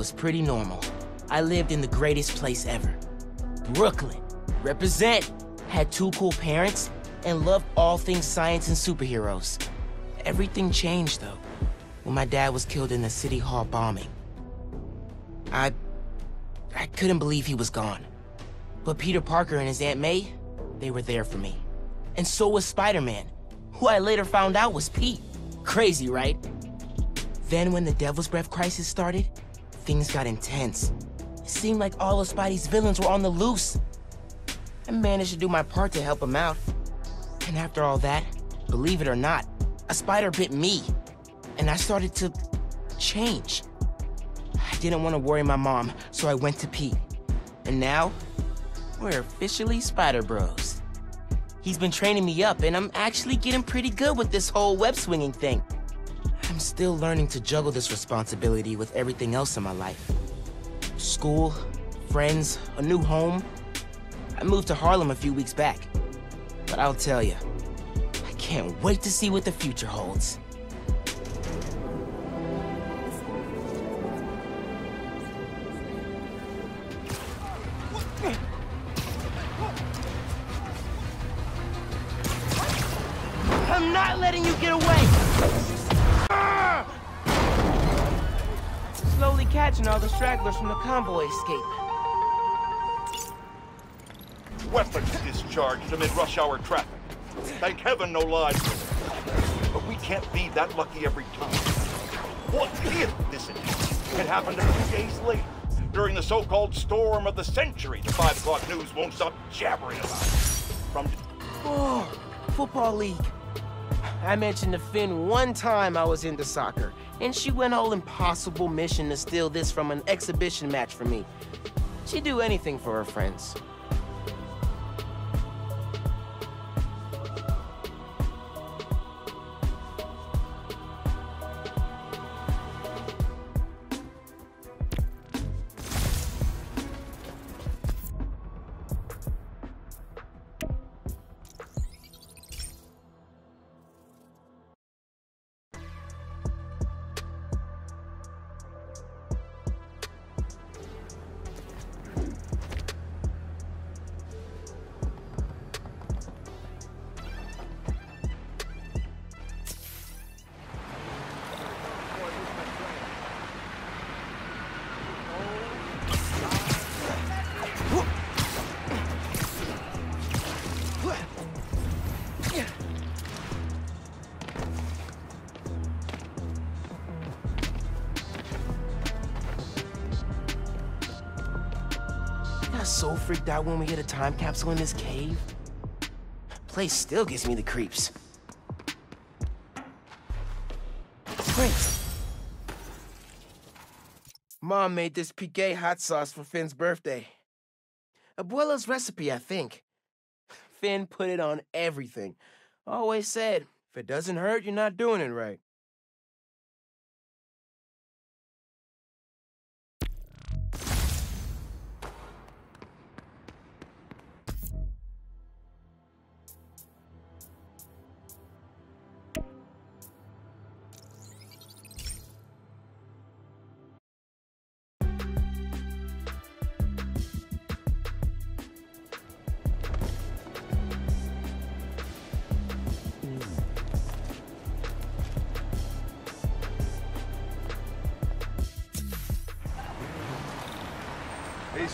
was pretty normal. I lived in the greatest place ever. Brooklyn. Represent. Had two cool parents and loved all things science and superheroes. Everything changed, though, when my dad was killed in the City Hall bombing. I... I couldn't believe he was gone. But Peter Parker and his Aunt May, they were there for me. And so was Spider-Man, who I later found out was Pete. Crazy, right? Then when the Devil's Breath crisis started, things got intense. It seemed like all of Spidey's villains were on the loose. I managed to do my part to help him out. And after all that, believe it or not, a spider bit me. And I started to change. I didn't want to worry my mom, so I went to Pete. And now, we're officially Spider Bros. He's been training me up, and I'm actually getting pretty good with this whole web swinging thing. I'm still learning to juggle this responsibility with everything else in my life. School, friends, a new home. I moved to Harlem a few weeks back. But I'll tell you, I can't wait to see what the future holds. I'm not letting you get away! Catching all the stragglers from the convoy escape. Weapons discharged amid rush hour traffic. Thank heaven no lives. But we can't be that lucky every time. What if this had happened a few days later, during the so-called storm of the century the 5 o'clock news won't stop jabbering about? From Oh, football league. I mentioned to Phin one time I was into soccer, and she went all impossible mission to steal this from an exhibition match for me. She'd do anything for her friends. Out when we hit a time capsule in this cave. Place still gives me the creeps. Great. Mom made this piqué hot sauce for Phin's birthday. Abuela's recipe, I think. Phin put it on everything. Always said, if it doesn't hurt, you're not doing it right.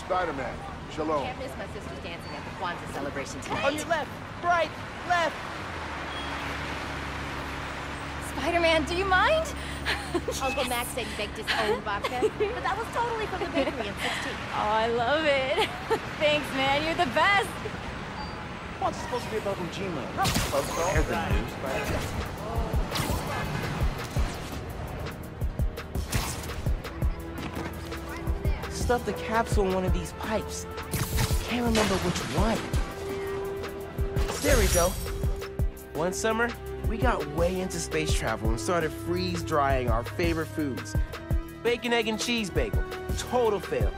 Spider-Man. Shalom. Can't miss my sister's dancing at the Kwanzaa celebration On tonight. your left, right, left. Spider-Man, do you mind? Uncle Max said he baked his own vodka, but that was totally from the bakery in 16. Oh, I love it. Thanks, man. You're the best. What's supposed to be about Ujima? Heard the news, Spider? Stuffed the capsule in one of these pipes. Can't remember which one. There we go. One summer, we got way into space travel and started freeze drying our favorite foods. Bacon, egg, and cheese bagel. Total fail.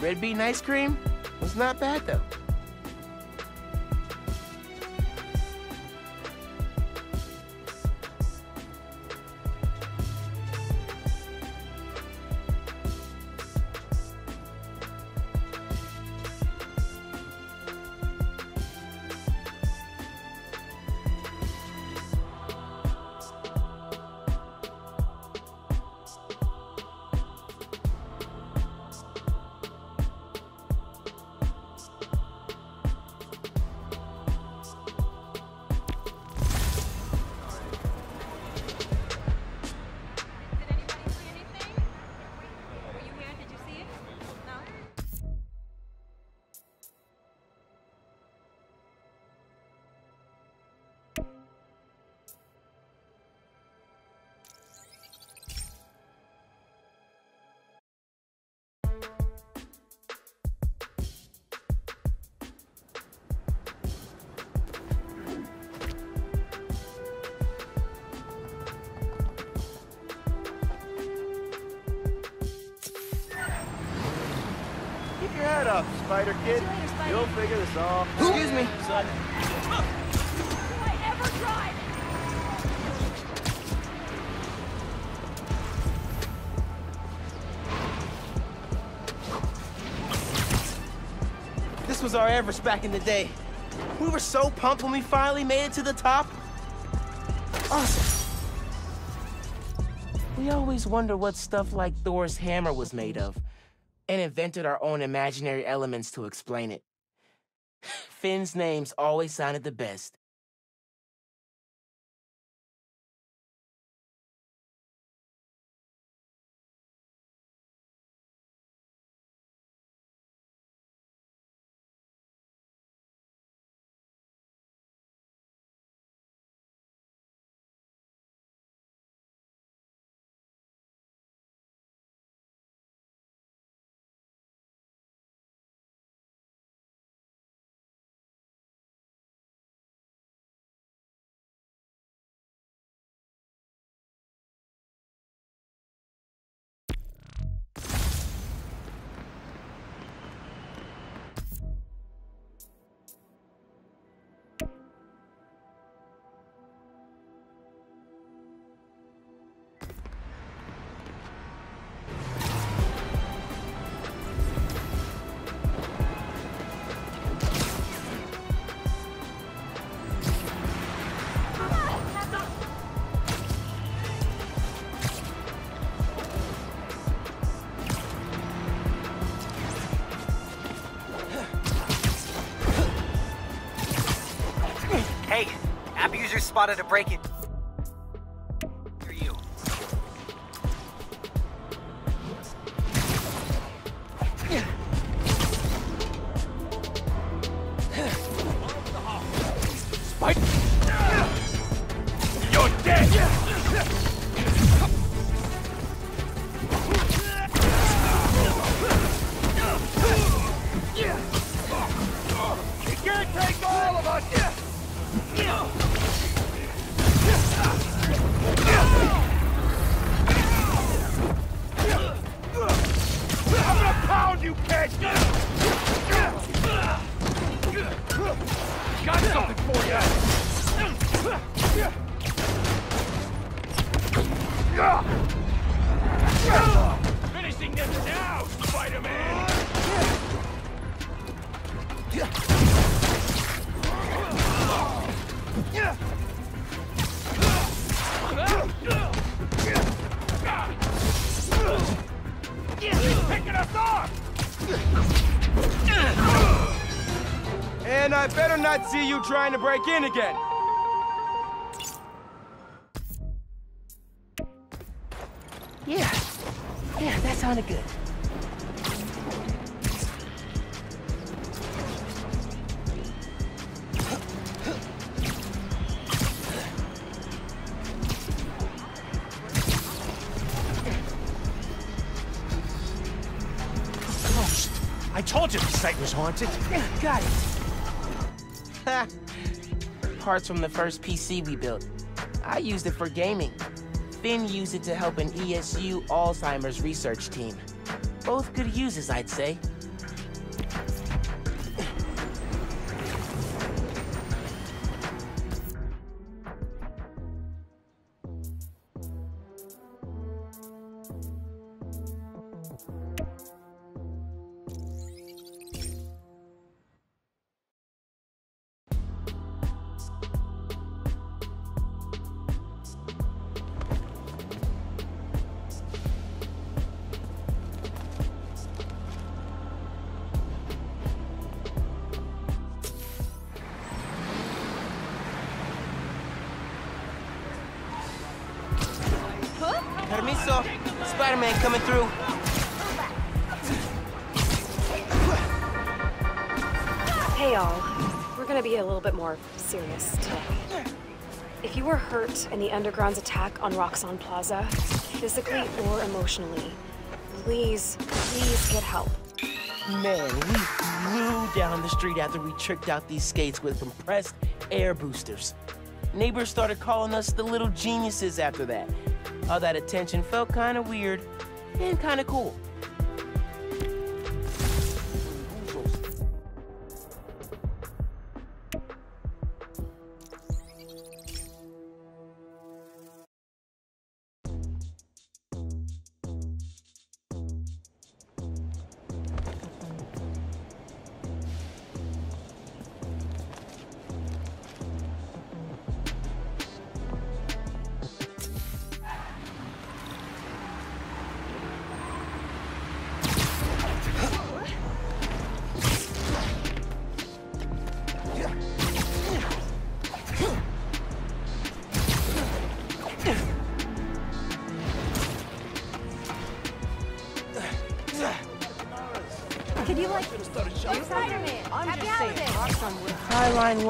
Red bean ice cream was not bad though. Spider Kid. You later, Spidey. You'll figure this all. Excuse me. Son. Do I ever drive? This was our Everest back in the day. We were so pumped when we finally made it to the top. Awesome. We always wonder what stuff like Thor's hammer was made of, and invented our own imaginary elements to explain it. Phin's names always sounded the best. Spotted a break-in. Near see you trying to break in again. Yeah. Yeah, that sounded good. Oh, Ghost. I told you the site was haunted. Yeah, got it. Parts from the first PC we built. I used it for gaming. Phin used it to help an ESU Alzheimer's research team. Both good uses, I'd say. Hurt in the Underground's attack on Roxxon Plaza, physically or emotionally, please, please get help. Man, we flew down the street after we tricked out these skates with compressed air boosters. Neighbors started calling us the little geniuses after that. All that attention felt kind of weird and kind of cool.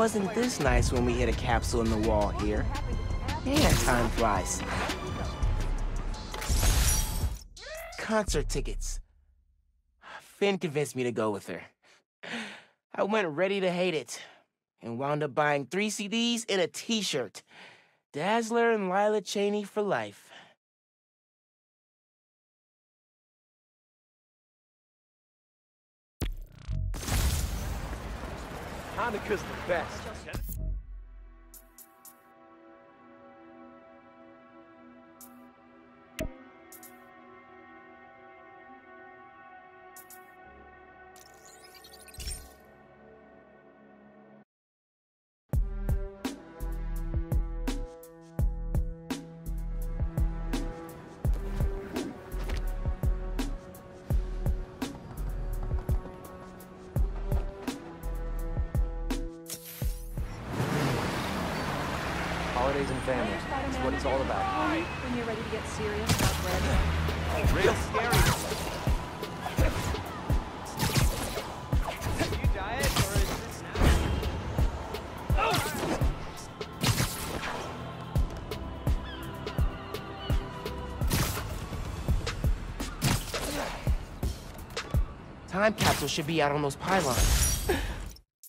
Wasn't this nice when we hit a capsule in the wall here. Yeah, time flies. Concert tickets. Phin convinced me to go with her. I went ready to hate it and wound up buying three CDs and a t-shirt. Dazzler and Lila Cheney for life. Hanukkah's the best. Serious about. Real scary. Time capsule should be out on those pylons.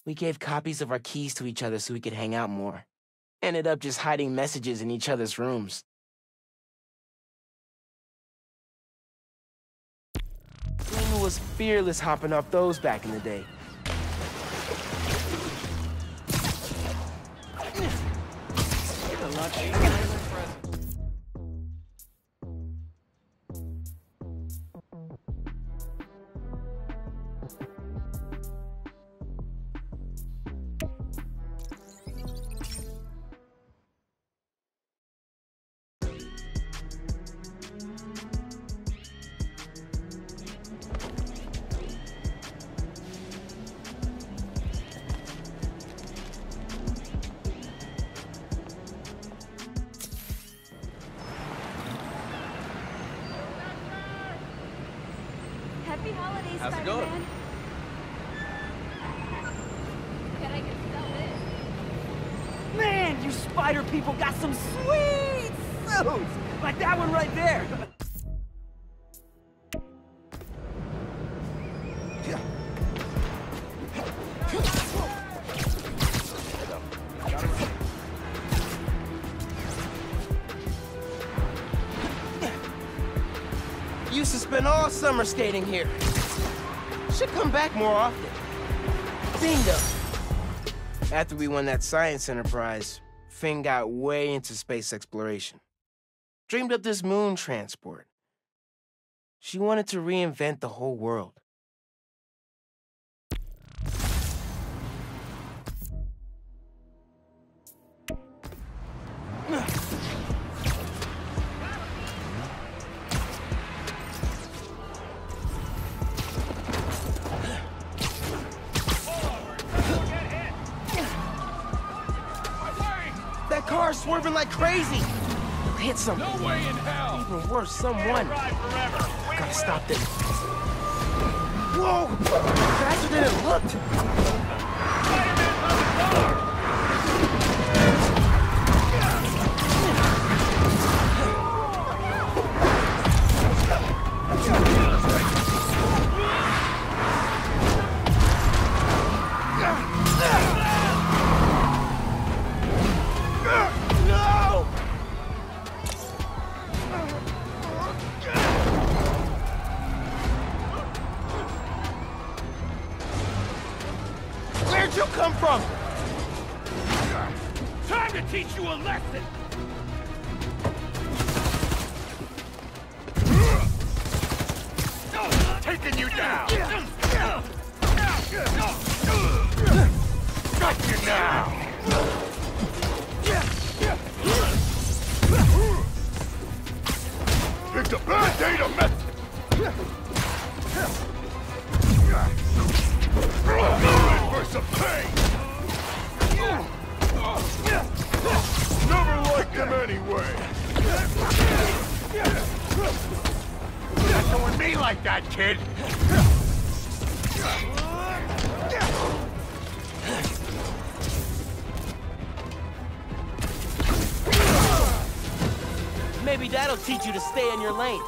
We gave copies of our keys to each other so we could hang out more. Ended up just hiding messages in each other's rooms. Was fearless hopping off those back in the day. Spend all summer skating here. Should come back more often. Bingo! After we won that science enterprise, Phin got way into space exploration. Dreamed up this moon transport. She wanted to reinvent the whole world. Swerving like crazy. Hit something. No way in hell. Even worse, someone. Gotta stop this. Whoa! Faster than it looked. Teach you a lesson! Taking you down! Got you now! Like that, kid! Maybe that'll teach you to stay in your lane.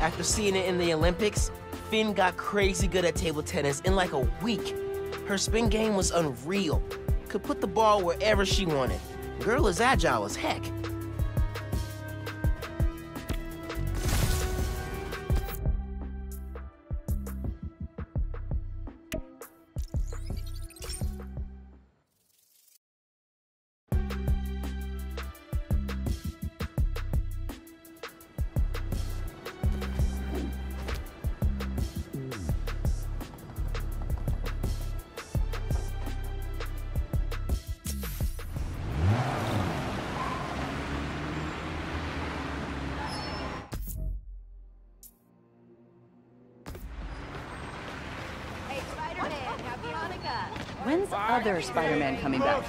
After seeing it in the Olympics, Phin got crazy good at table tennis in like a week. Her spin game was unreal. Could put the ball wherever she wanted. Girl is agile as heck. Spider-Man coming back?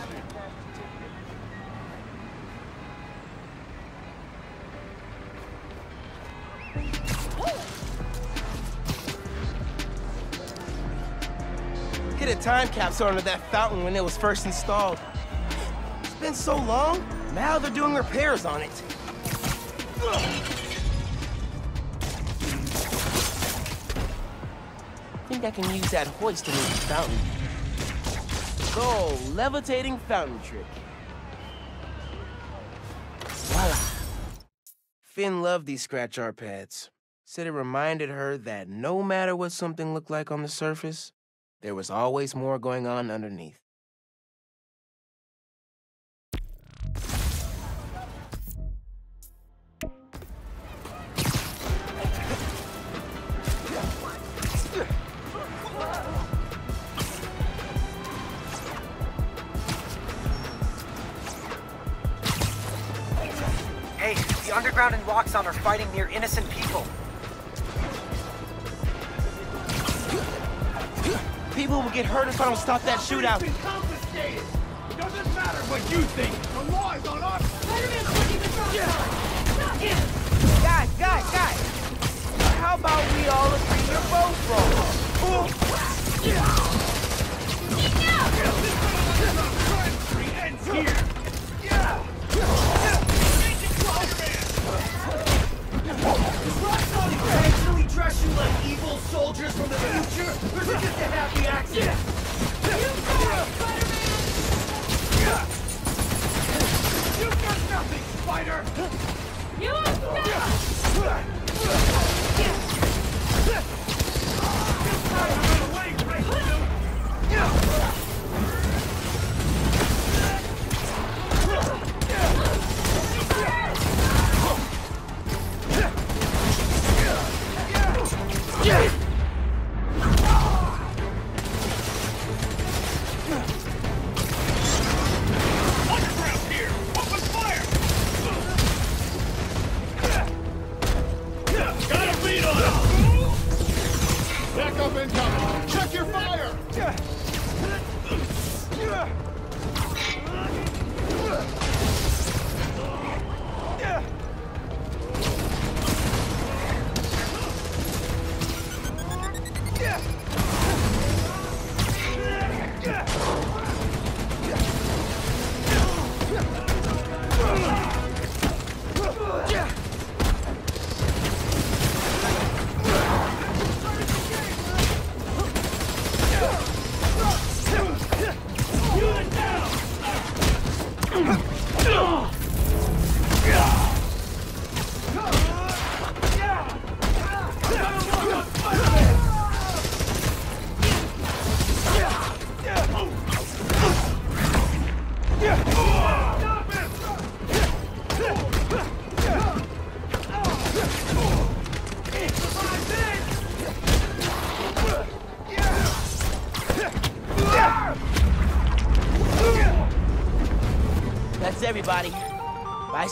Hit a time capsule under that fountain when it was first installed. It's been so long, now they're doing repairs on it. I think I can use that hoist to move the fountain. So, levitating fountain trick. Voila. Phin loved these scratch art pads. Said it reminded her that no matter what something looked like on the surface, there was always more going on underneath. Underground and Roxxon are fighting near innocent people. People will get hurt if I don't stop that shootout. confiscated! Doesn't matter what you think! The law is on our Guys, guys, guys! How about we all agree you're both wrong? ends here! Actually dress you like evil soldiers from the future, or is it just a happy accident? You've got nothing, Spider! You Precautions,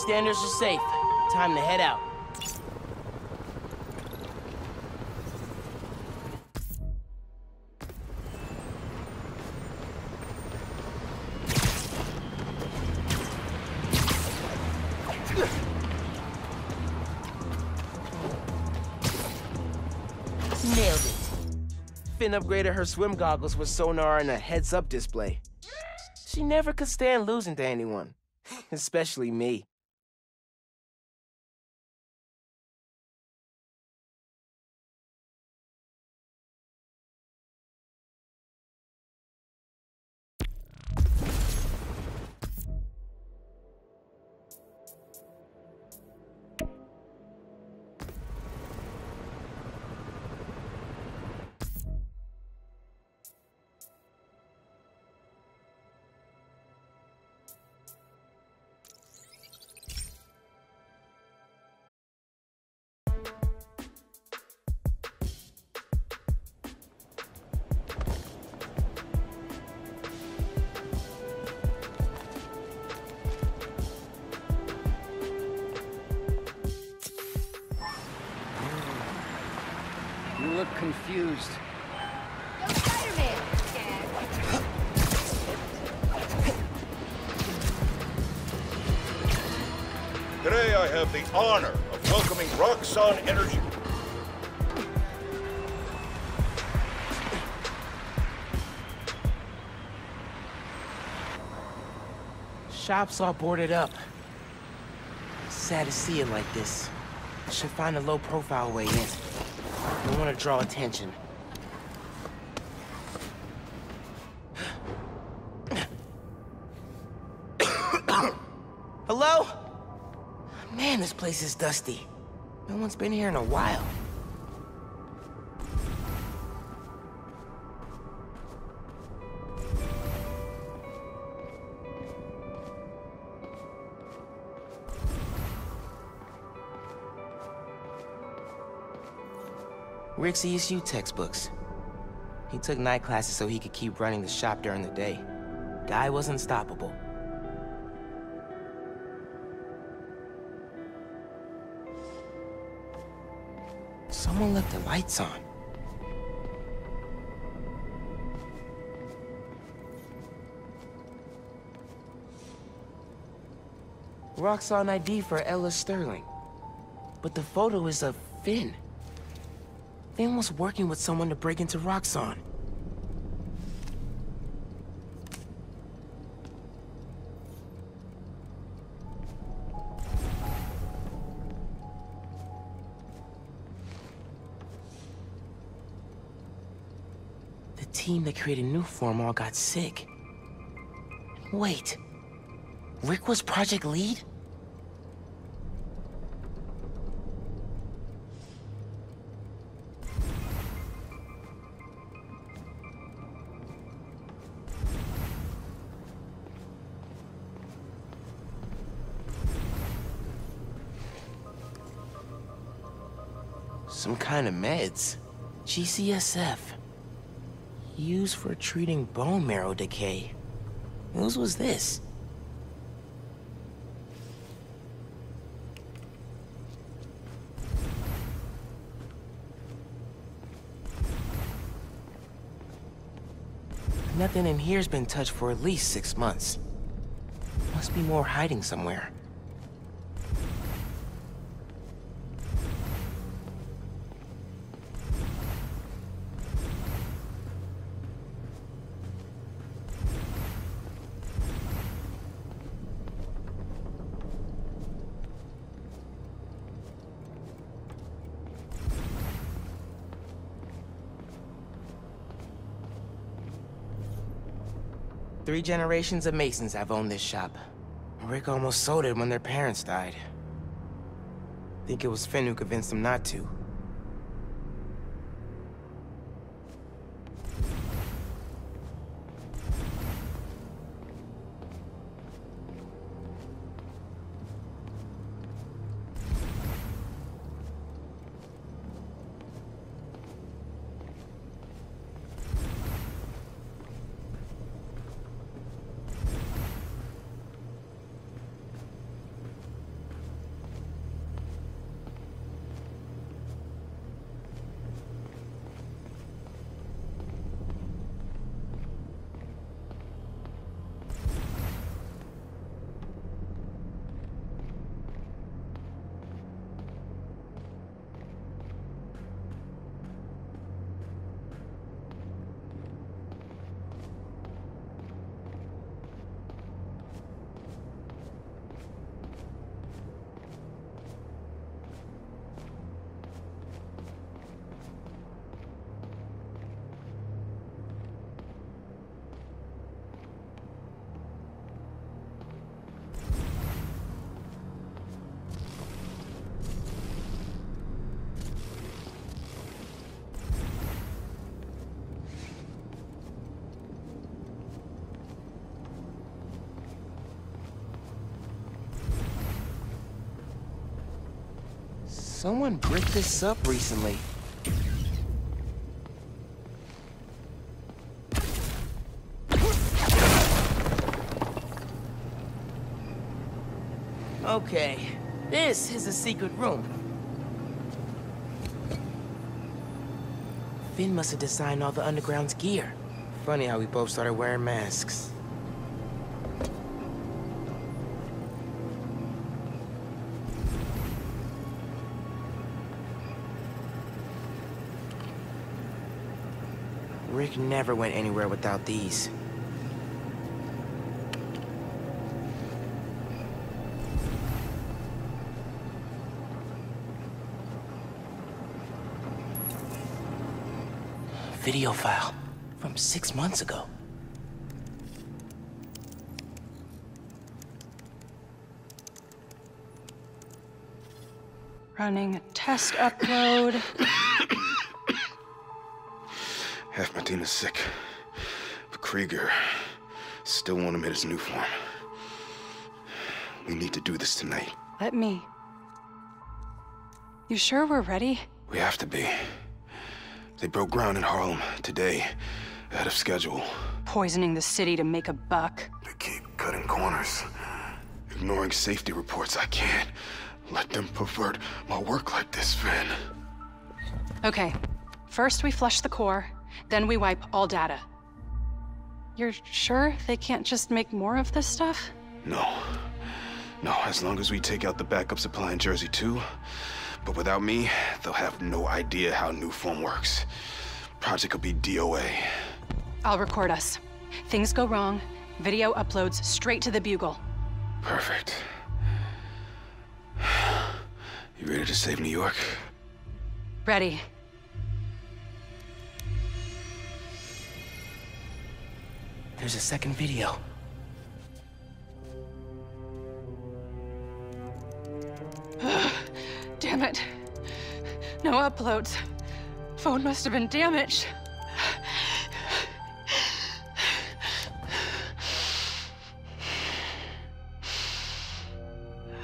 Bystanders are safe. Time to head out. Nailed it. Phin upgraded her swim goggles with sonar and a heads-up display. She never could stand losing to anyone, especially me. Honor of welcoming Roxxon Energy. Shop's all boarded up. Sad to see it like this. Should find a low-profile way in. Don't want to draw attention. This place is dusty. No one's been here in a while. Rick's ESU textbooks. He took night classes so he could keep running the shop during the day. Guy was unstoppable. Someone left the lights on. Roxxon ID for Ella Sterling. But the photo is of Phin. Phin was working with someone to break into Roxxon. Team that created Nuform all got sick. Wait. Rick was project lead? Some kind of meds. GCSF. Used for treating bone marrow decay. Whose was this? Nothing in here's been touched for at least six months. Must be more hiding somewhere. Three generations of Masons have owned this shop. Rick almost sold it when their parents died. Think it was Phin who convinced them not to. Someone bricked this up recently. Okay, this is a secret room. Phin must have designed all the Underground's gear. Funny how we both started wearing masks. Rick never went anywhere without these. Video file from six months ago. Running a test upload. Half my team is sick. But Krieger still want him in his Nuform. We need to do this tonight. Let me. You sure we're ready? We have to be. They broke ground in Harlem today, ahead of schedule. Poisoning the city to make a buck. They keep cutting corners, ignoring safety reports. I can't let them pervert my work like this, Phin. Okay. First we flush the core, then we wipe all data. You're sure they can't just make more of this stuff? No. No, as long as we take out the backup supply in Jersey too. But without me, they'll have no idea how Nuform works. Project will be DOA. I'll record us. Things go wrong, video uploads straight to the Bugle. Perfect. You ready to save New York? Ready. There's a second video. Damn it. No uploads. Phone must have been damaged.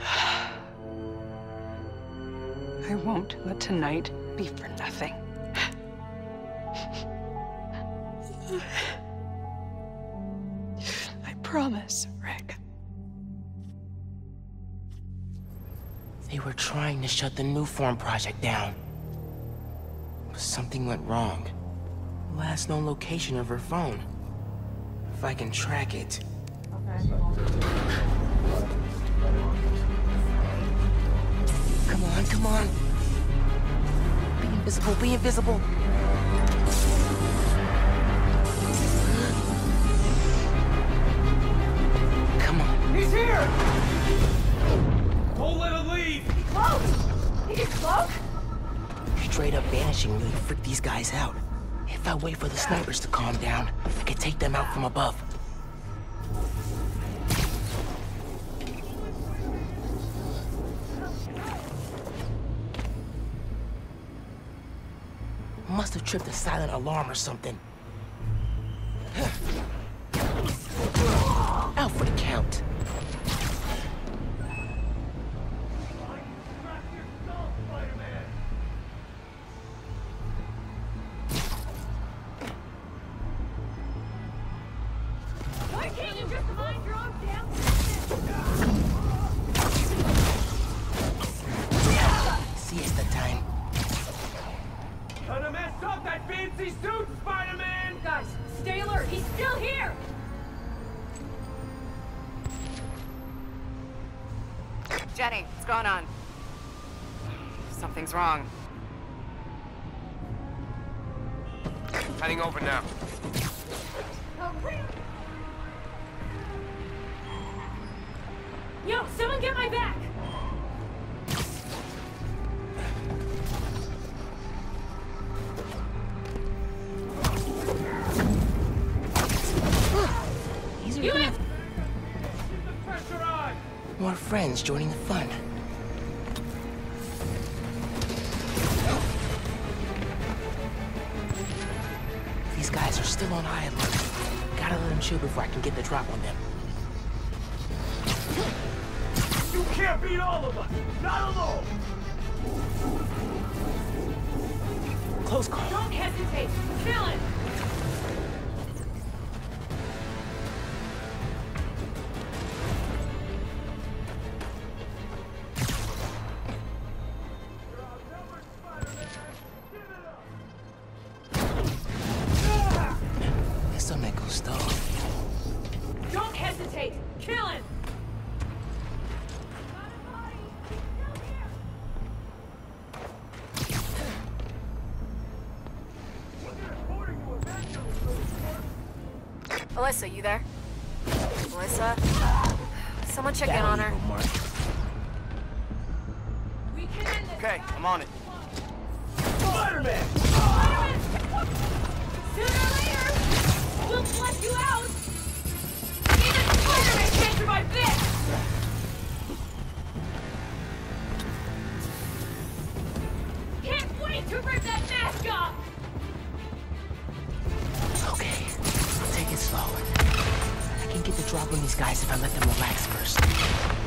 I won't let tonight be for nothing. Shut the Nuform project down. But something went wrong. Last known location of her phone. If I can track it. Come on, come on. Be invisible, be invisible. Come on. He's here! Don't let him leave! Straight up vanishing really freaked these guys out. If I wait for the snipers to calm down, I could take them out from above. Must have tripped a silent alarm or something. Something's wrong. Heading over now. Yo, someone get my back. These are You gonna The pressure on! more friends joining the fun. Alyssa, you there? Alyssa? Someone check in on her. We can end this. Okay, I'm on it. Spider-Man! Sooner or later, we'll flush you out. Even Spider-Man can't survive this. Can't wait to rip that mask off. The these guys if I let them relax first.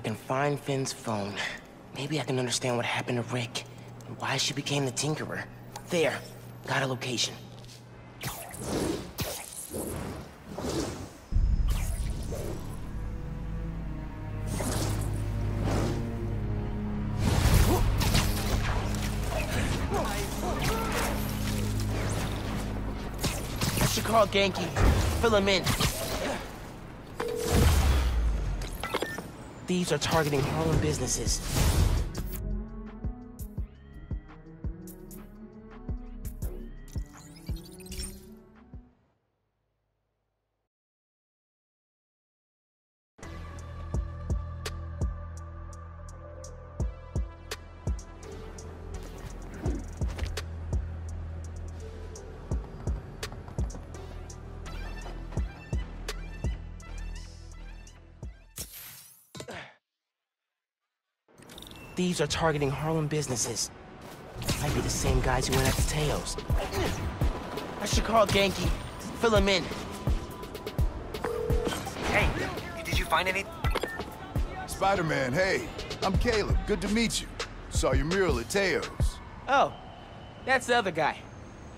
I can find Phin's phone, maybe I can understand what happened to Rick and why she became the Tinkerer. There, got a location. I should call Ganke. Fill him in. Thieves are targeting Harlem businesses. Thieves are targeting Harlem businesses. Might be the same guys who went after Teo's. I should call Ganke. Fill him in. Hey, did you find any? Spider-Man, hey. I'm Caleb. Good to meet you. Saw your mural at Teo's. Oh, that's the other guy.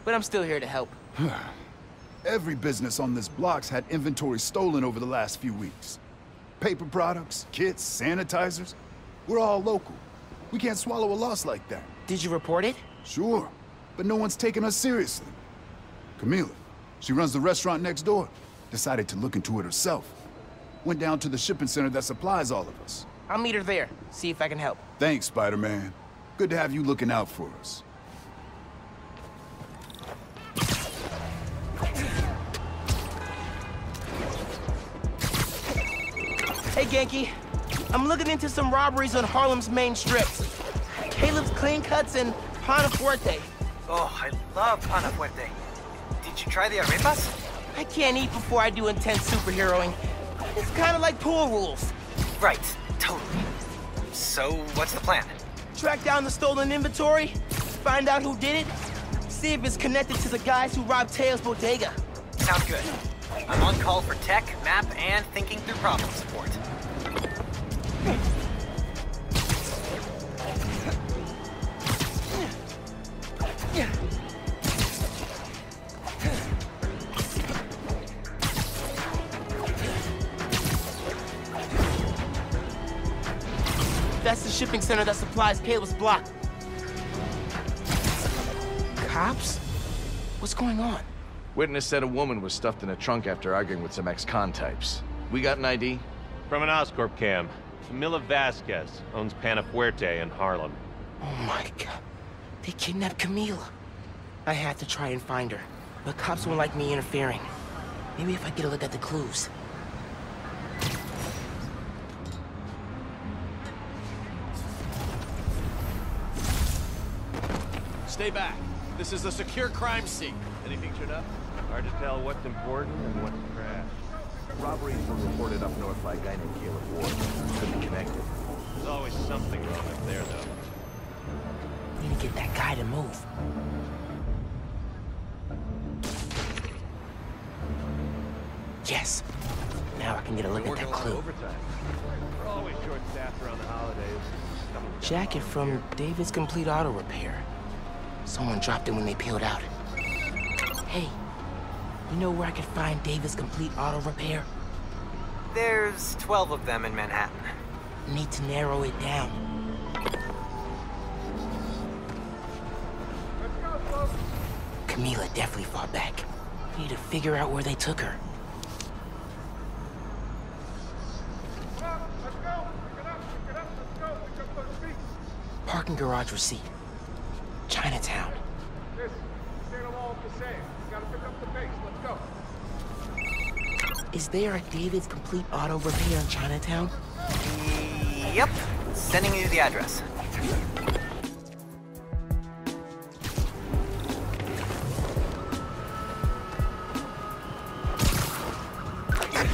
But I'm still here to help. Every business on this block's had inventory stolen over the last few weeks. Paper products, kits, sanitizers. We're all local. We can't swallow a loss like that. Did you report it? Sure, but no one's taking us seriously. Camila, she runs the restaurant next door. Decided to look into it herself. Went down to the shipping center that supplies all of us. I'll meet her there, see if I can help. Thanks, Spider-Man. Good to have you looking out for us. Hey, Ganke. I'm looking into some robberies on Harlem's main strips. Caleb's Clean Cuts and Pana Fuerte. Oh, I love Pana Fuerte. Did you try the arepas? I can't eat before I do intense superheroing. It's kind of like pool rules. Right, totally. So, what's the plan? Track down the stolen inventory, find out who did it, see if it's connected to the guys who robbed Teo's bodega. Sounds good. I'm on call for tech, map, and thinking through problem support. That's the shipping center that supplies Caleb's block. Cops? What's going on? Witness said a woman was stuffed in a trunk after arguing with some ex-con types. We got an ID? From an Oscorp cam. Camila Vasquez owns Panafuerte in Harlem. Oh my god. They kidnapped Camila. I had to try and find her, but cops won't like me interfering. Maybe if I get a look at the clues. Stay back. This is a secure crime scene. Anything turned up? Hard to tell what's important and what's trash. Robberies were reported up north by a guy named Caleb Ward. Could be connected. There's always something wrong up there, though. Need to get that guy to move. Yes. Now I can get a look at that clue. Overtime. We're always short-staffed around the holidays. Jacket from David's Complete Auto Repair. Someone dropped it when they peeled out. Hey, you know where I could find David's Complete Auto Repair? There's 12 of them in Manhattan. Need to narrow it down. Camila definitely fought back. Need to figure out where they took her. Parking garage receipt. Is there a David's Complete Auto Repair in Chinatown? Yep. Sending you the address.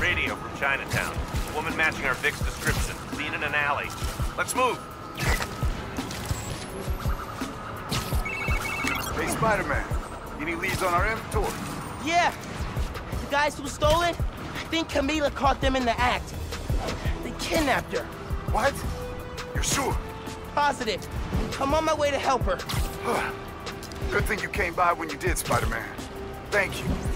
Radio from Chinatown. Woman matching our Vic's description. Seen in an alley. Let's move. Hey, Spider-Man. Any leads on our inventory? Yeah. The guys who stole it, I think Camila caught them in the act. They kidnapped her. What? You're sure? Positive. I'm on my way to help her. Good thing you came by when you did, Spider-Man. Thank you.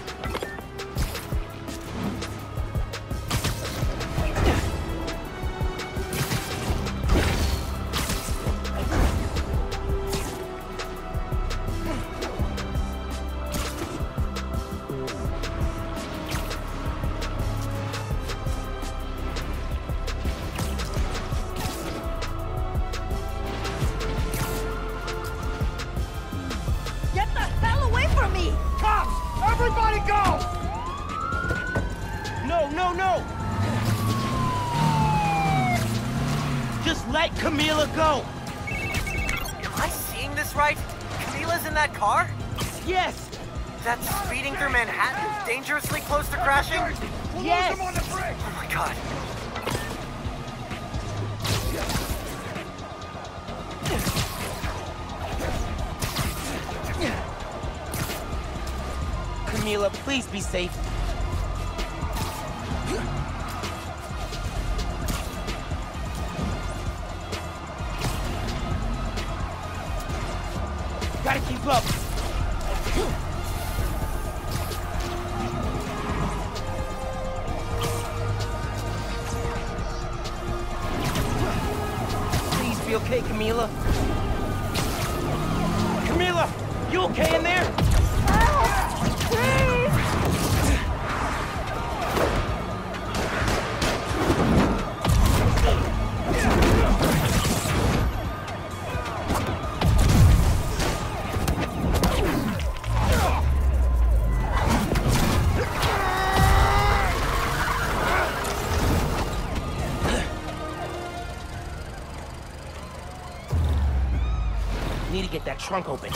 Get that trunk open.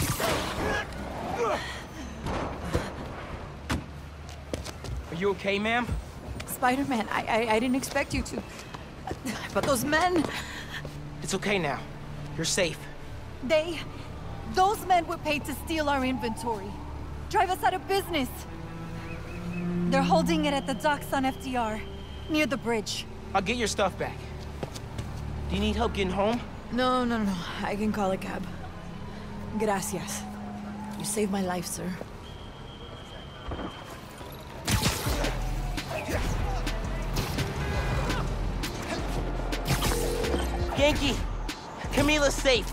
Are you okay, ma'am? Spider-Man, I, I, I didn't expect you to. But those men, It's okay now. You're safe. they... Those men were paid to steal our inventory. Drive us out of business. They're holding it at the docks on FDR, near the bridge. I'll get your stuff back. Do you need help getting home? No, no, no. I can call a cab. Gracias. You saved my life, sir. Ganke! Camila's safe.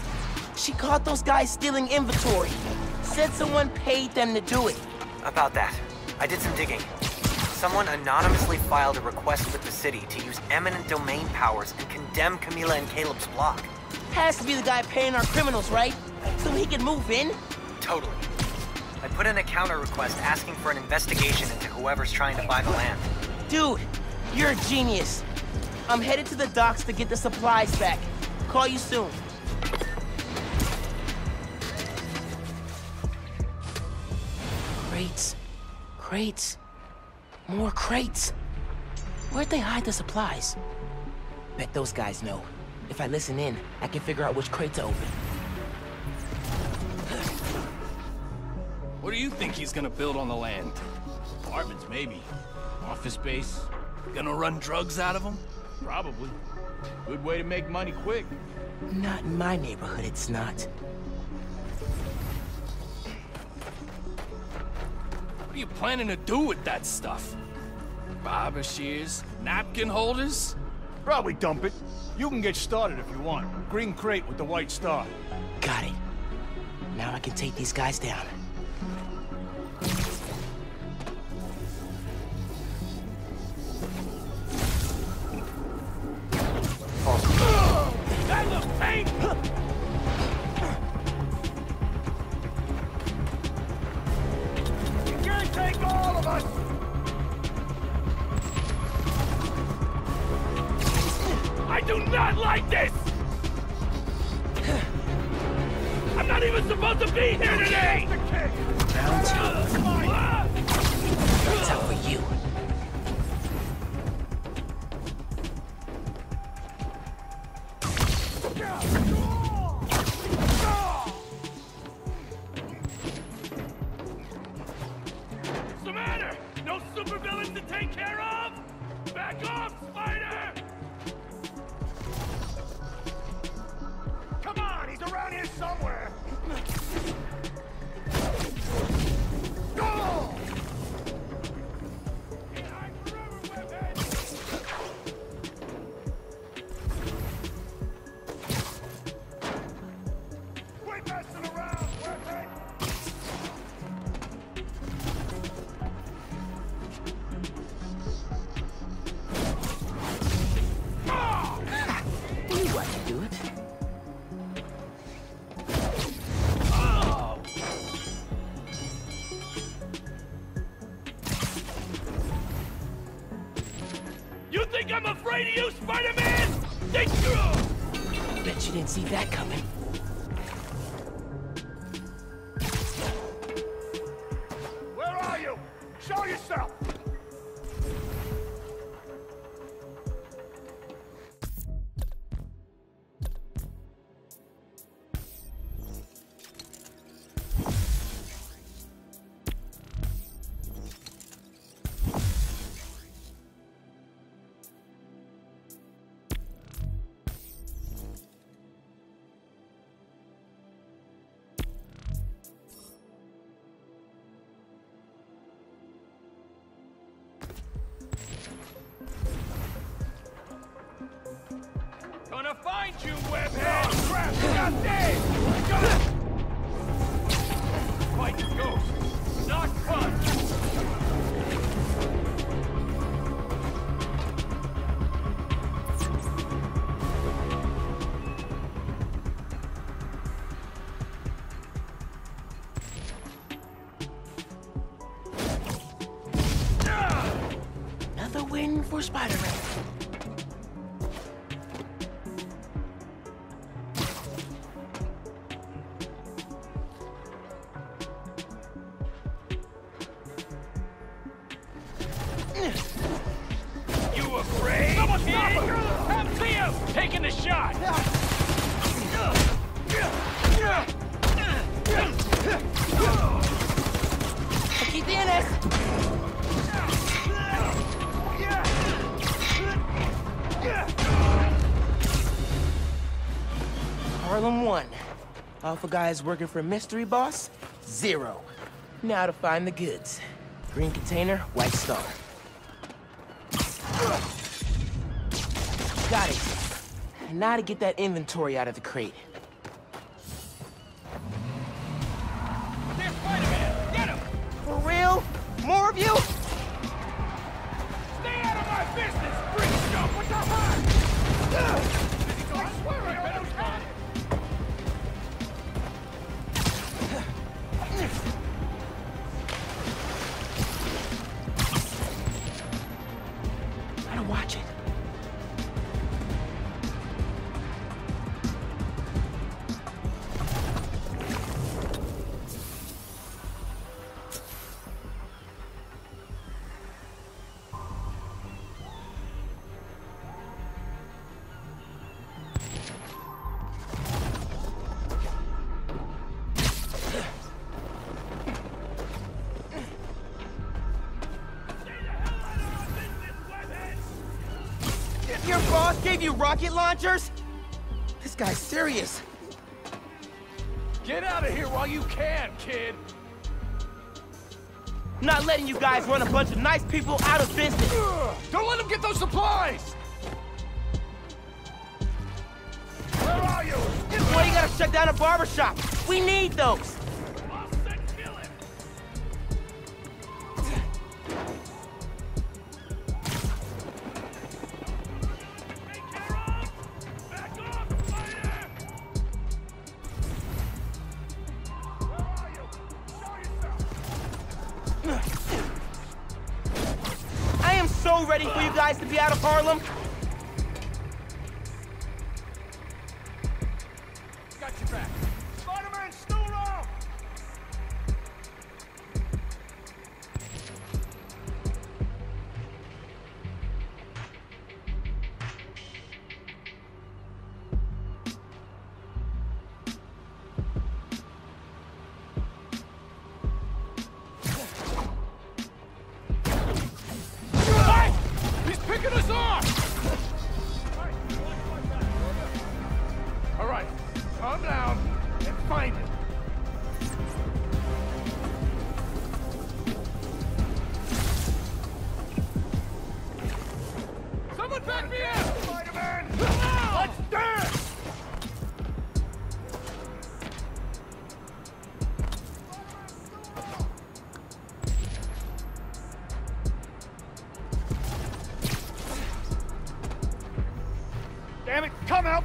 She caught those guys stealing inventory. Said someone paid them to do it. About that, I did some digging. Someone anonymously filed a request with the city to use eminent domain powers and condemn Camila and Caleb's block. Has to be the guy paying our criminals, right? So he can move in? Totally. I put in a counter request asking for an investigation into whoever's trying to buy the land. Dude, you're a genius. I'm headed to the docks to get the supplies back. Call you soon. Crates. Crates. More crates. Where'd they hide the supplies? Bet those guys know. If I listen in, I can figure out which crate to open. What do you think he's gonna build on the land? Apartments, maybe. Office space. Gonna run drugs out of them? Probably. Good way to make money quick. Not in my neighborhood, it's not. What are you planning to do with that stuff? Barber shears? Napkin holders? Probably dump it. You can get started if you want. Green crate with the white star. Got it. Now I can take these guys down. Bet you didn't see that coming. Alpha guys working for Mystery Boss? Zero. Now to find the goods. Green container, white star. Got it. Now to get that inventory out of the crate. There's Spider-Man! Get him! For real? More of you? Rocket launchers? This guy's serious. Get out of here while you can, kid! Not letting you guys run a bunch of nice people out of business. Don't let them get those supplies! Where are you? Boy, you gotta shut down a barbershop. We need those. Got your back.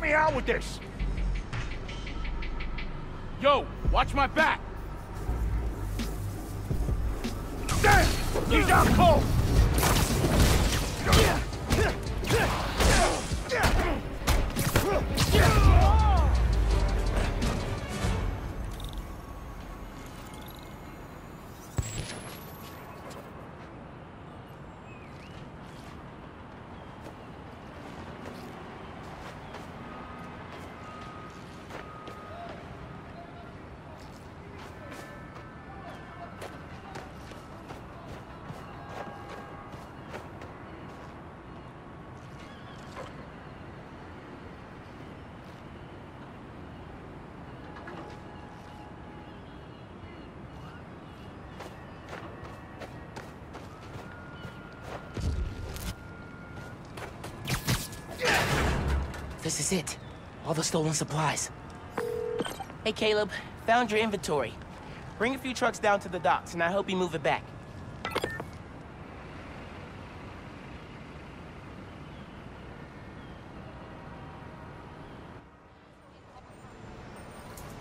Me out with this! This is it. All the stolen supplies. Hey, Caleb. Found your inventory. Bring a few trucks down to the docks, and I hope you move it back.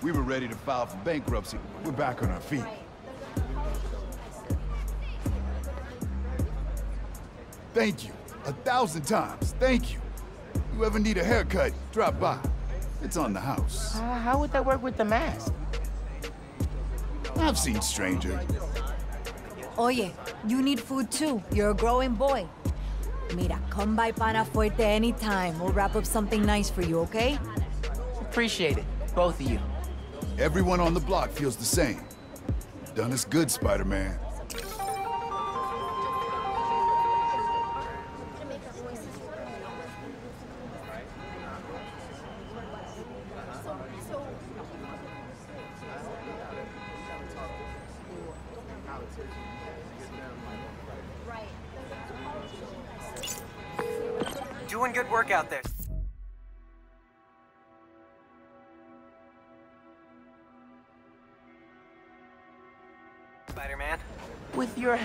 We were ready to file for bankruptcy. We're back on our feet. Thank you. A thousand times. Thank you. You ever need a haircut, drop by. It's on the house. Uh, how would that work with the mask? I've seen stranger. Oye, you need food too. You're a growing boy. Mira, come by Pana Fuerte anytime. We'll wrap up something nice for you, okay? Appreciate it, both of you. Everyone on the block feels the same. Done us good, Spider-Man.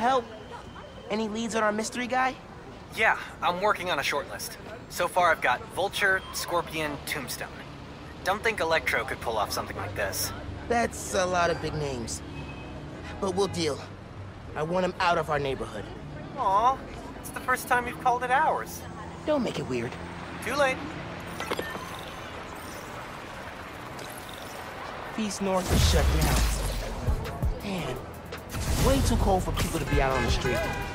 Help, any leads on our mystery guy? Yeah, I'm working on a short list. So far I've got Vulture, Scorpion, Tombstone. Don't think Electro could pull off something like this. That's a lot of big names. But we'll deal. I want him out of our neighborhood. Aw, it's the first time you've called it ours. Don't make it weird. Too late. Feast North is shut down. Way too cold for people to be out on the street.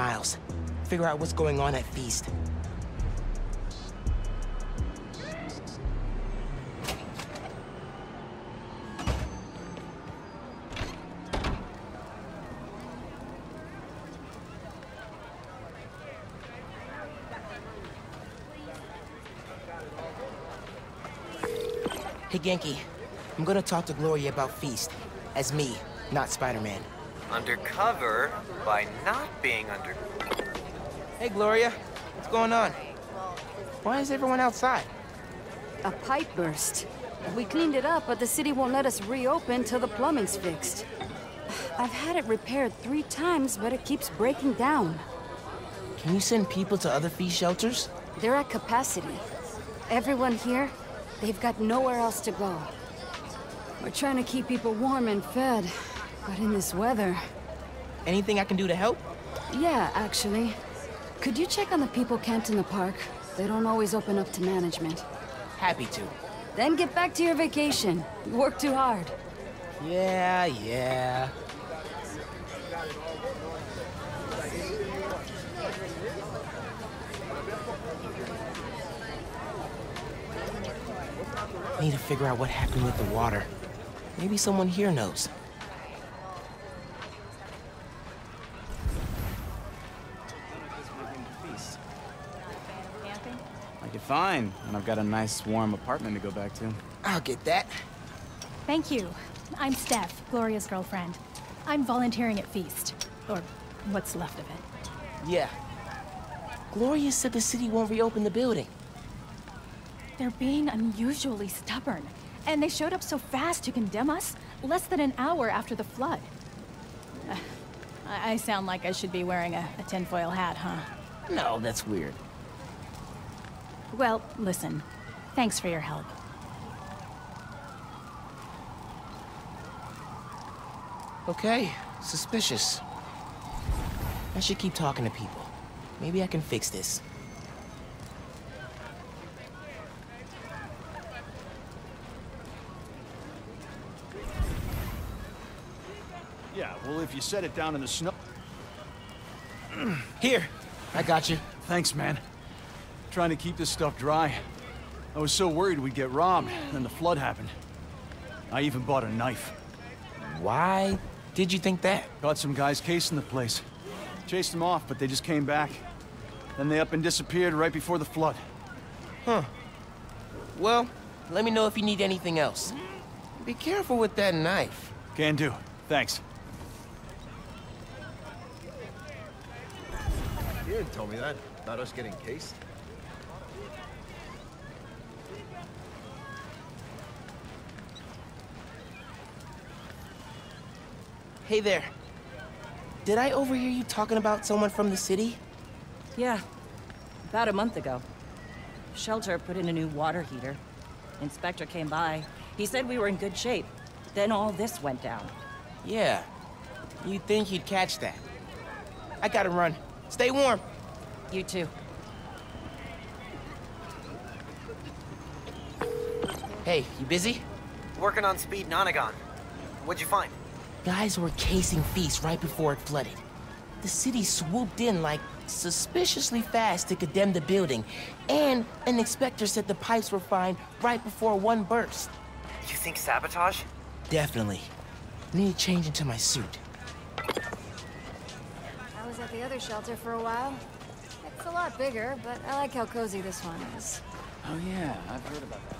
Miles. Figure out what's going on at Feast. Hey, Ganke. I'm gonna talk to Gloria about Feast. As me, not Spider-Man. Undercover by not being under... Hey, Gloria. What's going on? Why is everyone outside? A pipe burst. We cleaned it up, but the city won't let us reopen till the plumbing's fixed. I've had it repaired three times, but it keeps breaking down. Can you send people to other Feast shelters? They're at capacity. Everyone here, they've got nowhere else to go. We're trying to keep people warm and fed, but in this weather... Anything I can do to help? Yeah, actually. Could you check on the people camped in the park? They don't always open up to management. Happy to. Then get back to your vacation. You work too hard. Yeah, yeah. I need to figure out what happened with the water. Maybe someone here knows. Fine, and I've got a nice warm apartment to go back to. I'll get that. Thank you. I'm Steph, Gloria's girlfriend. I'm volunteering at Feast. Or what's left of it. Yeah. Gloria said the city won't reopen the building. They're being unusually stubborn. And they showed up so fast to condemn us, less than an hour after the flood. Uh, I I sound like I should be wearing a, a tinfoil hat, huh? No, that's weird. Well, listen. Thanks for your help. Okay, suspicious. I should keep talking to people. Maybe I can fix this. Yeah, well, if you set it down in the snow... Here, I got you. Thanks, man. Trying to keep this stuff dry. I was so worried we'd get robbed, then the flood happened. I even bought a knife. Why did you think that? Got some guys casing the place. Chased them off, but they just came back. Then they up and disappeared right before the flood. Huh. Well, let me know if you need anything else. Be careful with that knife. Can do. Thanks. You didn't tell me that. About us getting cased. Hey there. Did I overhear you talking about someone from the city? Yeah. About a month ago. Shelter put in a new water heater. Inspector came by. He said we were in good shape. Then all this went down. Yeah. You'd think he'd catch that. I gotta run. Stay warm. You too. Hey, you busy? Working on Speed Nonagon. What'd you find? Guys were casing Feast right before it flooded. The city swooped in like suspiciously fast to condemn the building, and an inspector said the pipes were fine right before one burst. You think sabotage? Definitely. Need to change into my suit. I was at the other shelter for a while. It's a lot bigger, but I like how cozy this one is. Oh yeah, I've heard about that.